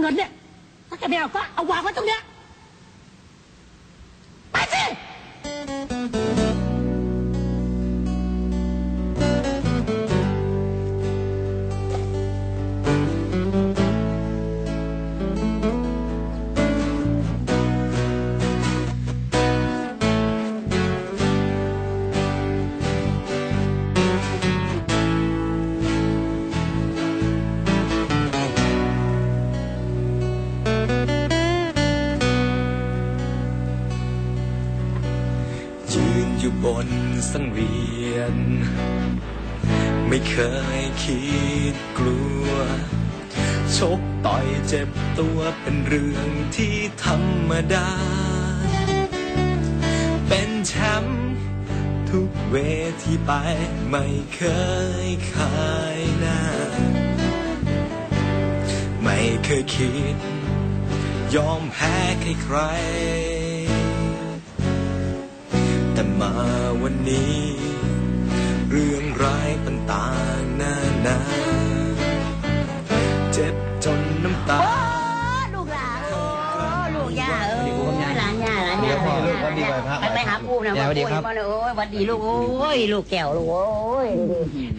เงินเนี่ยถ้าแกไม่เอาก็เอาวางไว้ตรงเนี้ย ยืนอยู่บนสังเวียน ไม่เคยคิดกลัว ชกต่อยเจ็บตัวเป็นเรื่องที่ธรรมดา เป็นแชมป์ทุกเวทีไปไม่เคยขายหน้า ไม่เคยคิด ยอมแพ้ใครใครๆ แต่มาวันนี้ เรื่องร้ายต่างๆนานาเจ็บจนน้ำตาโอ้ลูกหลานโอ้ลูกย่าเออหลานย่าหลานย่าเดี๋ยวพ่อลูกวันดีไปพระไปไปหาปู่นะเดี๋ยวสวัสดีครับปู่มาเลยโอ้ยหวัดดีลูกโอ้ยลูกแก้วลูกโอ้ย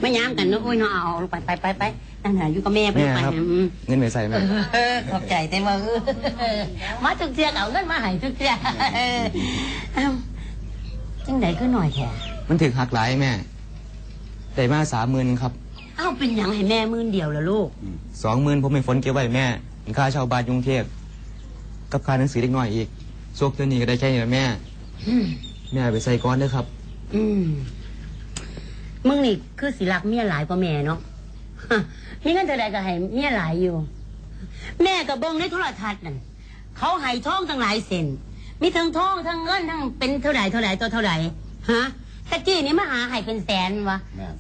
ไม่ย้ำกันเนอะโอ้ยเนาะเอาเอาไปไปไปไปนั่นน่ะอยู่กับแม่ไปแม่ไปครับอืมเงินไม่ใส่แม่เออขอบใจแต่ว่าเออมาทุกเทื่อเอาเงินมาให้ทุกเทื่อเออเอ้า จังไดก็หน่อยแค่มันถึงหักหลายแม่ได้มาสามหมื่นครับ เอ้าเป็นหยังให้แม่มื่นเดียวละลูก สองหมื่นผมเป็นฝนเก็บไว้แม่เป็นค่าเช่าบ้านกรุงเทพกับค่าหนังสือเล็กน้อยอีกโชคตัวนี้ก็ได้แค่นี้แหละแม่อืมแม่เอาไปใส่ก้อนเด้อครับ อืมมึงนี่คือสิรักเมียหลายกว่าแม่เนาะฮะมีเงินเท่าใดก็ให้เมียหลายอยู่ แม่กับเบิ้งในโทรทัศน์นั่นเขาให้ทองทั้งหลายเส้น มีทั้งทองทั้งเงินทั้งเป็นเท่าไหร่เท่าไหร่ตัวเท่าไหร่ฮะตะกี้นี่มาหาให้เป็นแสนวะ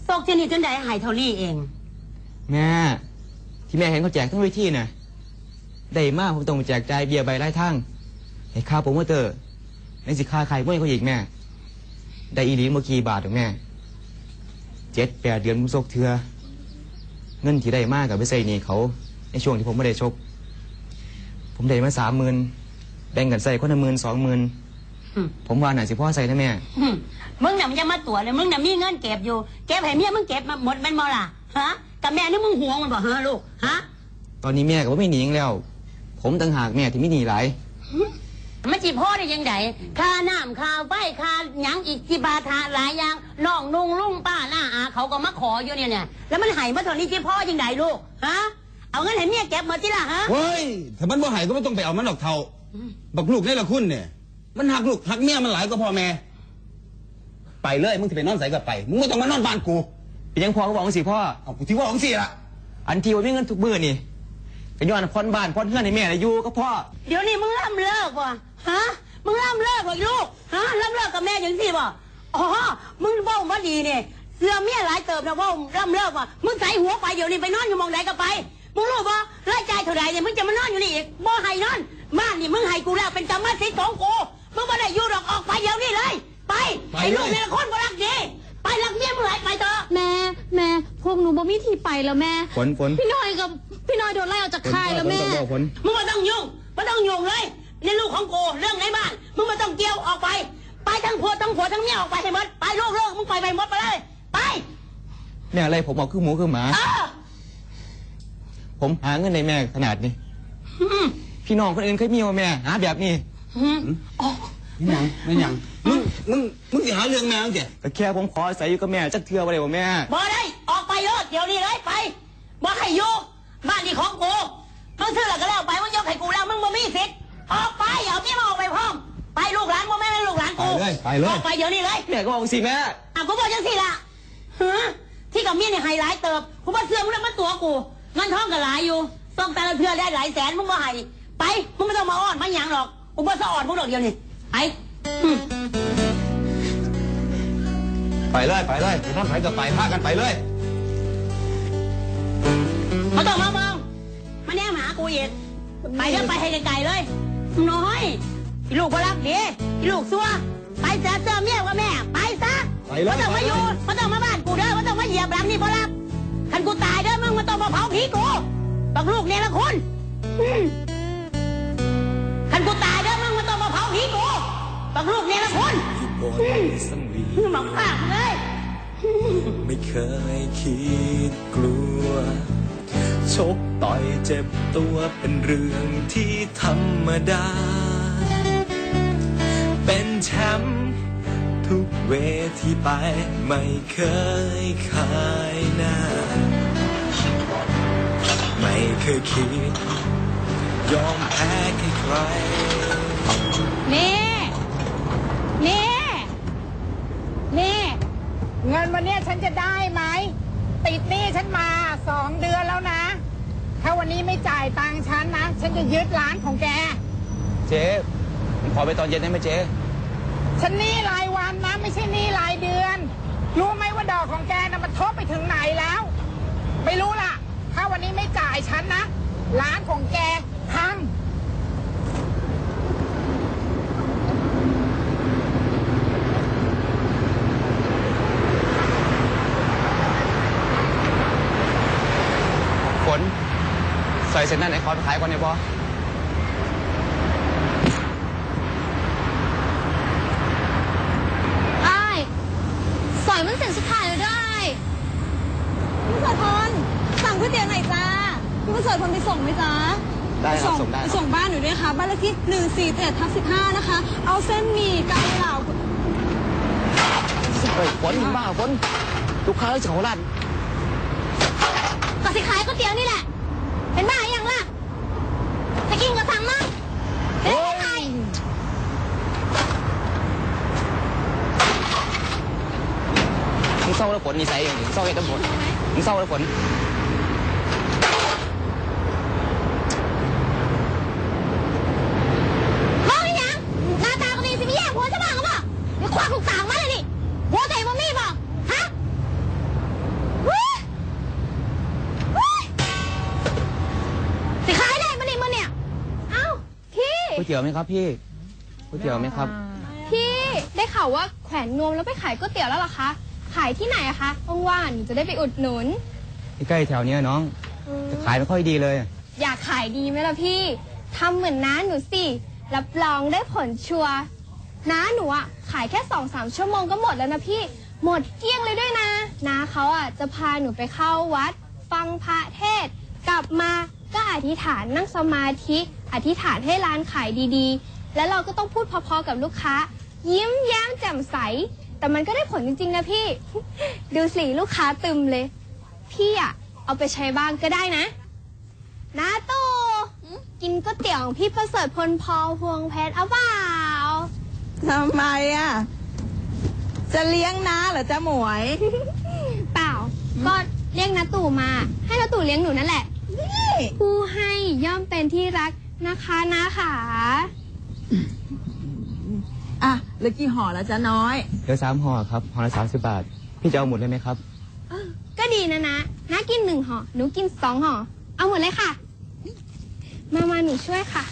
ตกที่นี่จนได้ให้เท่านี้เอง แม่ที่แม่เห็นเขาแจกทั้งเวทีน่ะได้มากผมต้องแจกจ่ายเบียร์ใบไล่ทางให้ค่าโปรโมเตอร์ในสิค่าใครไม่เขาอีกแม่ ได้อีหลีเมื่อกี่บาทหรอกแม่เจ็ดแปดเดือนผมซกเทือเงินที่ได้มากกับไปใส่หนี่เขาในช่วงที่ผมไม่ได้ชก ผมได้มาสามหมื่น แบ่งกันใส่คนละหมื่นสองหมื่นอืมผมว่าหน่าสิพ่อใส่นะแม่หึมึงน่ะมันจะมาตัวเลยมึงน่ะมีเงินเก็บอยู่เก็บให้เมียมึงเก็บมาหมดแมันบ่ล่ะฮะกับแม่นี่มึงห่วงมันบ่ฮะลูกฮะตอนนี้แม่ก็บ่ไม่หนีอีกแล้ว ผมต่างหากแม่ที่ไม่หนีหลายมันจีพ่อได้ยังไงค่าน้ำค่าไฟค่าหยังอีกจีบาทาหลายอย่างน้องนุ่งลุงป้าหน้าอาเขาก็มาขออยู่เนี่ยเนี่ยแล้วมันใหายมาเท่านี้จีพ่อยังไงลูกฮะเอาเงินให้เมียเก็บหมาที่ละฮะเฮ้ยถ้ามันบ่ใหายก็ไม่ต้องไปเอามันดอกเทา บักลูกนี่ละคุณเนี่ยมันหักลูกหักเมียมันหลายก็พ่อแม่ ไปเลยมึงจะไปนอนใส่กับไปมึงไม่ต้องมานอนบ้านกูเป็นยังพ่อก็บอกว่าสิพ่อเอากูที่ว่าของสิละอันที่ว่ามีเงินทุกมือนี่ก็ย้อนพรบ้านพรเพื่อนให้แม่ได้อยู่ก็พ่อเดี๋ยวนี้มึงล่ำเลิกว่ะฮะมึงล่ำเลิกว่ะลูกฮะล่ำเลิกกับแม่อย่างที่บ่อ๋อมึงบ้ามาดีเนี่ยเสื้อเมียหลายเติบนะเว่าล่ำเลิกว่ะมึงใส่หัวไปเดี๋ยวนี้ไปนอนอยู่มองไหนก็ไป มึงรู้ป่ะรายจ่ายเท่าไหร่เนี่ยมึงจะมานอนอยู่นี่อีกบ่ให้นอนบ้านนี่มึงให้กูแล้วเป็นกรรมสิทธิ์ของกูมึงไม่ได้อยู่หรอกออกไปเดี๋ยวนี้เลย ไปไอ้ลูกเนี่ยคนบ่รักดีไปรักเมียมึงไหไปเถอะแม่แม่พวกหนูบ่มีที่ไปแล้วแม่ ฝนฝน พี่น้อยกับพี่น้อยโดนไล่ออกจากค่ายแล้วแม่ ฝนฝน มึงไม่ต้องยุ่งไม่ต้องยุ่งเลยนี่ลูกของกูเรื่องในบ้านมึงไม่ต้องเกี่ยวออกไป ไปทั้งผัวทั้งผัวทั้งเมียออกไปให้หมดไปลูกลูกมึงไปไปหมดไปเลย ไปแม่อะไรผมบอกคือหมูคือหมา เออ ผมหาเงินในแม่ขนาดนี้อืมพี่น้องคนอื่นเคยมีว่าแม่หาแบบนี้อืมอ๋อไม่หยังไม่หยังมึงมึงมึงจะหาเรื่องแม่มึงเดี๋ยแต่แค่ผมขออาศัยอยู่กับแม่จักเทื่อบ่ได้ว่าแม่บ่ได้ออกไปเลยเดี๋ยวนี้เลยไปบ่ให้อยู่บ้านนี่ของกูมึงซื้อแล้วก็แล้วไปมึงยกให้กูแล้วมึงบ่มีสิทธิ์ออกไปเอาเมียมาออกไปพร้อมไปลูกหลานบ่แม่นลูกหลานกูไปเลยไปเลยออกไปเดี๋ยวนี้เลยแม่ก็บอกสิแม่อะกูบอกจังสิล่ะฮะที่กับเมียเนี่ยไฮไลท์เติบกูมาเสื่อมงแล้วมาตัวกู เงินทองก็หลายอยู่ต้องแต่ละเทือได้หลายแสนมึงมาให้ไปมึงไม่ต้องมาอ้อนมาหยังหรอกกูมาสะอ่อนพวกดอกเดียวนี่ไปอืมไปเลยไปเลยไปนอนใส่กับไปพากันไปเลยมาต้องมามองมาแน่มาหากูอีกไปเถอะไปให้ไกลๆเลยน้อยอีลูกพลักดีอีลูกซัวไปเจอเจอเมียว่าแม่ ไปซะไปเลยมาต้องมาอยู่ไปเลยมาต้องมาบ้านกูเด้อมาต้องมาเหยียบหลังนี่พลักคัน กูตายเด้อมึงมาต้องมาเผาผีกูบักลูกเนี่ยละคนอืมคันกูตายเด้อมึงมาต้องมาเผาผีกูบักลูกเนี่ยละคนอยู่บนสังเวีมึงยนหมักปากเลย ไม่เคยคิดกลัว ชกต่อยเจ็บตัวเป็นเรื่องที่ธรรมดา เป็นแชมป์ ทุกเวทีไป ไม่เคยขายหน้า ไม่เคยคิด ยอมแพ้ใครๆนี่นี่นี่เงินวันเนี้ยฉันจะได้ไหม ติดหนี้ฉันมาสองเดือนแล้วนะ ถ้าวันนี้ไม่จ่ายตังค์ฉันนะ ฉันจะยึดร้านของแก เจ๊ผมขอไปตอนเย็นได้ไหมเจ๊ ฉันหนี้รายวันนะไม่ใช่หนี้รายเดือน รู้ไหมว่าดอกของแกนะมันทบไปถึงไหนแล้ว ไม่รู้ล่ะ ถ้าวันนี้ไม่จ่ายฉันนะร้านของแกพังฝนใส่เสร็จนั่นไหนขอไปขายก่อนเนี่ยพอ ไอ้ายสอยมันเสร็จสุดท้ายแล้วได้ พี่ประเสริฐพลสั่งก๋วยเตี๋ยวหน่อยจ้า พี่ประเสริฐพลไปส่งไหมจ้าได้ครับส่งได้ไปครับ ส่งบ้านหนูด้วยค่ะ บ้านเลขที่147ทับ15นะคะ เอาเส้นหมี่เกาเหลาเฮ้ยฝนบ้าฝนลูกค้าเจ้าของร้านก็สิขายก๋วยเตี๋ยวนี่แหละ เป็นบ้าอย่างล่ะจะกินก็สั่งมาเฮ้ยมึงเศร้าแล้วฝนนิสัยอย่างนี้มึงเศร้าเห็นแล้วฝนมึงเศร้าแล้วฝน มองหรือยังหน้าตาก็ดีสิไม่แย่หัวจะบ้างหรือเปล่าเดี๋ยวควักลูกต่างมาเลยนี่หัวใจมันมีบ่ฮะเฮ้ยเฮ้ยสิขายได้มันนี่มันเนี่ย เอ้า พี่ ก๋ วยเตี๋ยวไหมครับพี่ก๋วยเตี๋ยวไหมครับ พี่ได้ข่าวว่าแขวนนวมแล้วไปขายก๋วยเตี๋ยวแล้วเหรอคะ ขายที่ไหนอะคะว่างๆหนูจะได้ไปอุดหนุนใกล้ๆแถวเนี้ยน้องแต่ขายไม่ค่อยดีเลย อยากขายดีไหมล่ะพี่ทำเหมือนน้าหนูสิรับรองได้ผลชัวร์น้าหนูอะขายแค่สองสามชั่วโมงก็หมดแล้วนะพี่ หมดเกลี้ยงเลยด้วยนะน้าเขาอะจะพาหนูไปเข้าวัด ฟังพระเทศน์กลับมา ก็อธิษฐานนั่งสมาธิอธิษฐานให้ร้านขายดีๆ แล้วเราก็ต้องพูดพอๆกับลูกค้า ยิ้มแย้มแจ่มใส แต่มันก็ได้ผลจริงๆนะพี่ ดูสิลูกค้าตึมเลย พี่อะเอาไปใช้บ้างก็ได้นะนาตู่กินก๋วยเตี๋ยวของพี่ประเสริฐพลพอพวงเพชรเอาเปล่าทำไมอะ จะเลี้ยงน้าเหรอจ๊ะหมวย เปล่า ก็เรียกนาตู่มา ให้นาตู่เลี้ยงหนูนั่นแหละ ผู้ให้ย่อมเป็นที่รักนะคะนาขาอะเหลือกี่ห่อแล้วจ๊ะน้อย เดี๋ยวสามห่อครับห่อละสามสิบบาท พี่จะเอาหมดเลยไหมครับ ก็ดีนะนะนากินหนึ่งห่อหนูกินสองห่อเอาหมดเลยค่ะ มามาหนูช่วยค่ะ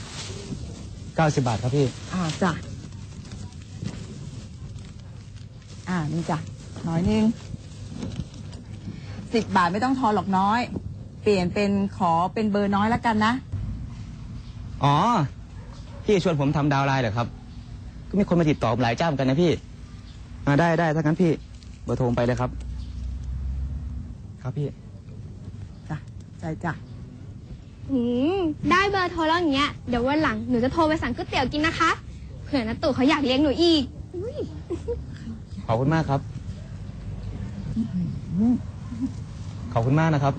เก้าสิบบาทครับพี่ อ่าจ้ะ อ่านี่จ้ะน้อยนึงสิบบาทไม่ต้องทอนหรอกน้อย เปลี่ยนเป็นขอเป็นเบอร์น้อยแล้วกันนะ อ๋อ พี่ชวนผมทำดาวน์ไลน์เหรอครับ ก็มีคนมาติดต่อผมหลายเจ้าเหมือนกันนะพี่อ่าได้ได้ถ้างั้นพี่เบอร์โทรผมไปเลยครับ ครับพี่ จ้ะใจจ้ะอืมได้เบอร์โทรแล้วอย่างเงี้ย เดี๋ยววันหลังหนูจะโทรไปสั่งก๋วยเตี๋ยวกินนะคะ เผื่อนาตู่เขาอยากเลี้ยงหนูอีก ขอบคุณมากครับ ขอบคุณมากนะครับ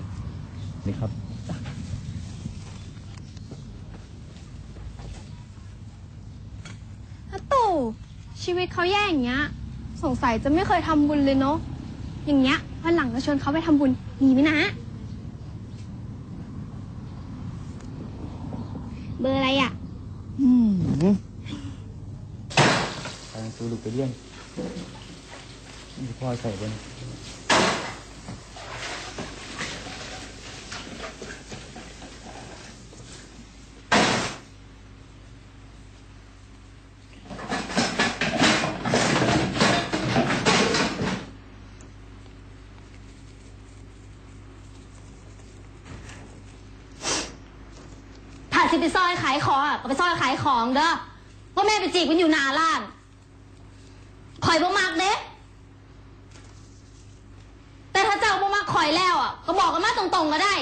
นี่ครับนาตู่ชีวิตเขาแย่อย่างเงี้ย สงสัยจะไม่เคยทำบุญเลยเนาะ อย่างเงี้ยวันหลังเราชวนเขาไปทำบุญดีไหมนะ เบอร์อะไรอะ อืมกำลังซื้อลูกไปเลี้ยงนี่พ่อใส่บน ไปซอยขายของอะก็ไปซอยขายของเด้อว่าแม่ไปจีบมันอยู่หนาล้านข่อยบ่มักเด้แต่ถ้าเจ้าบ่มักข่อยแล้วอะ ก็บอกกันมาตรงๆก็ได้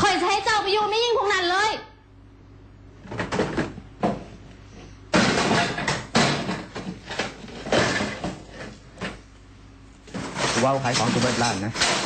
ข่อยจะให้เจ้าไปอยู่ไม่ยิ่งพวกนั้นเลยว่าขายของกูเบิดร้านนะ